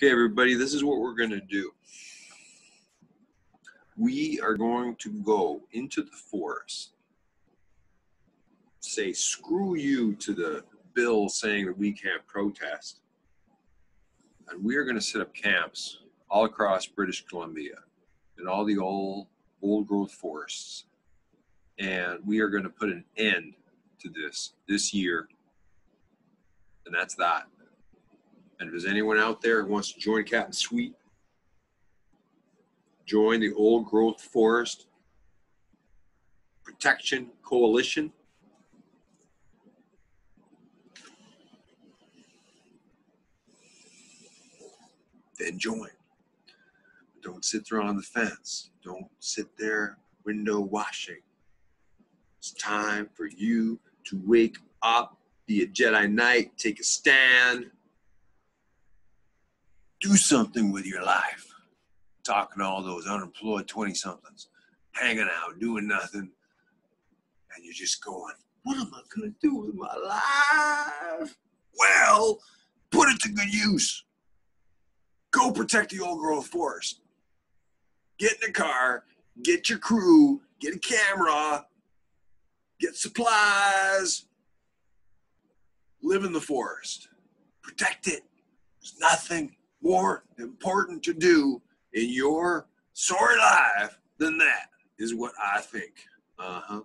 Okay, everybody, this is what we're going to do. We are going to go into the forest, say, screw you to the bill saying that we can't protest. And we are going to set up camps all across British Columbia in all the old, old growth forests. And we are going to put an end to this this year. And that's that. And if there's anyone out there who wants to join Captain Sweep, join the Old Growth Forest Protection Coalition. Then join. Don't sit there on the fence. Don't sit there window washing. It's time for you to wake up, be a Jedi Knight, take a stand, do something with your life. Talking to all those unemployed 20 somethings, hanging out, doing nothing. And you're just going, what am I going to do with my life? Well, put it to good use. Go protect the old growth forest. Get in the car, get your crew, get a camera, get supplies, live in the forest, protect it. There's nothing more important to do in your sorry life than that, is what I think. Uh huh.